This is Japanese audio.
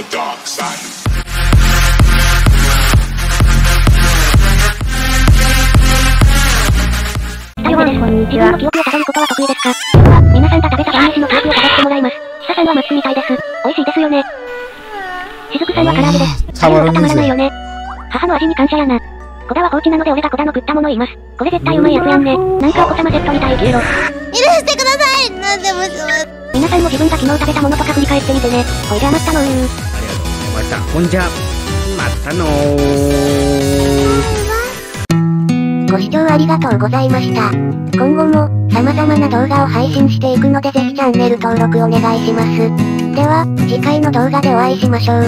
the dark side. は。記憶をたどることは得意ですか？皆さんが食べたキャン飯の記憶をたどってもらいます。久さんはマッチみたいです。美味しいですよね。しずくさんは唐揚げです。触るんですたまらないよね。母の味に感謝やな。コダは放置なので俺がコダの食ったもの言います。これ絶対うまいやつやんね。なんかお子様セットみたい消えろ。許してくださいなんでもします。皆さんも自分が昨日食べたものとか振り返ってみてね。ほいじゃあまったのー。ありがとうごさあ。ほんじゃ、またのー。ご視聴ありがとうございました。今後も様々な動画を配信していくのでぜひチャンネル登録お願いします。では、次回の動画でお会いしましょう。